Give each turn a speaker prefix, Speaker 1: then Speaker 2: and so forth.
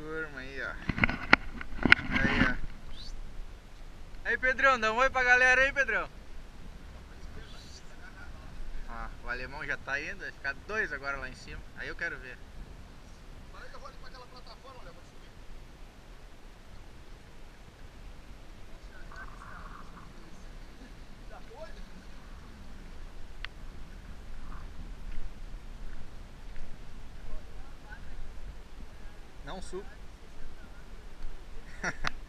Speaker 1: turma aí, ó. Aí, ó. Aí, Pedrão, dá um oi pra galera aí, Pedrão. Ó, o alemão já tá indo, vai ficar dois agora lá em cima. Aí eu quero ver. Não subo.